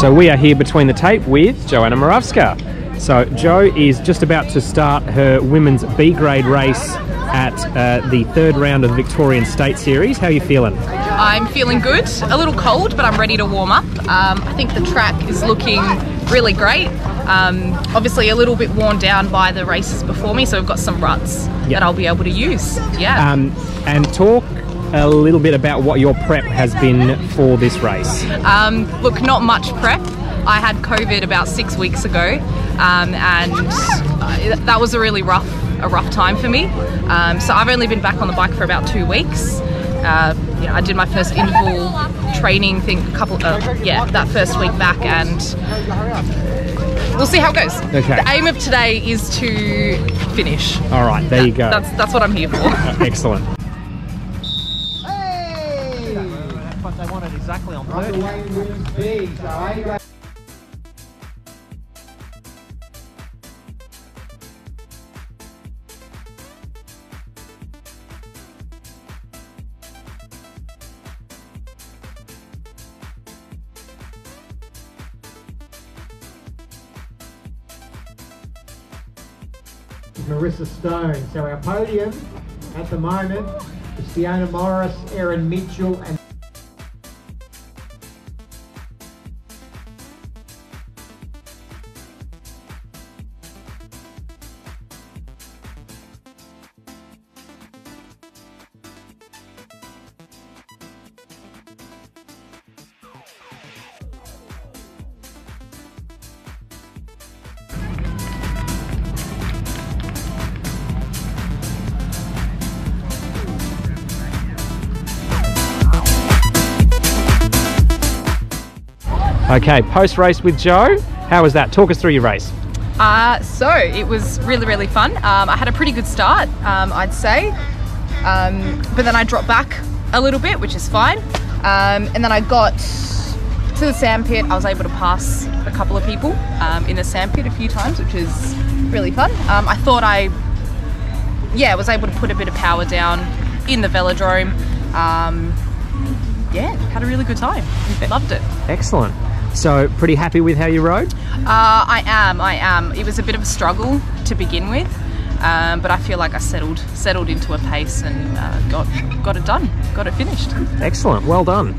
So we are here between the tape with Joanna Murawska. So Jo is just about to start her women's B grade race at uh, the third round of the Victorian State Series. How are you feeling? I'm feeling good. A little cold, but I'm ready to warm up. Um, I think the track is looking really great. Um, obviously, a little bit worn down by the races before me, so I've got some ruts Yep. that I'll be able to use. Yeah. Um, and talk a little bit about what your prep has been for this race. Um, look, not much prep. I had COVID about six weeks ago, um, and uh, that was a really rough, a rough time for me. Um, so I've only been back on the bike for about two weeks. Uh, you know, I did my first interval training thing, a couple, uh, yeah, that first week back, and we'll see how it goes. Okay. The aim of today is to finish. All right, there you go. That's that's what I'm here for. Excellent. Want it exactly on 30. away wins B. So A grade. Marissa Stone. So our podium at the moment is Fiona Morris, Erin Mitchell, and Okay, post race with Jo. How was that? Talk us through your race. Uh, so it was really, really fun. Um, I had a pretty good start, um, I'd say. Um, but then I dropped back a little bit, which is fine. Um, and then I got to the sandpit. I was able to pass a couple of people um, in the sandpit a few times, which is really fun. Um, I thought I, yeah, was able to put a bit of power down in the velodrome. Um, yeah, had a really good time. Loved it. Excellent. So, pretty happy with how you rode? Uh, I am. I am. It was a bit of a struggle to begin with, um, but I feel like I settled settled into a pace and uh, got got it done. Got it finished. Excellent. Well done.